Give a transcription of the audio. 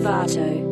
Vato.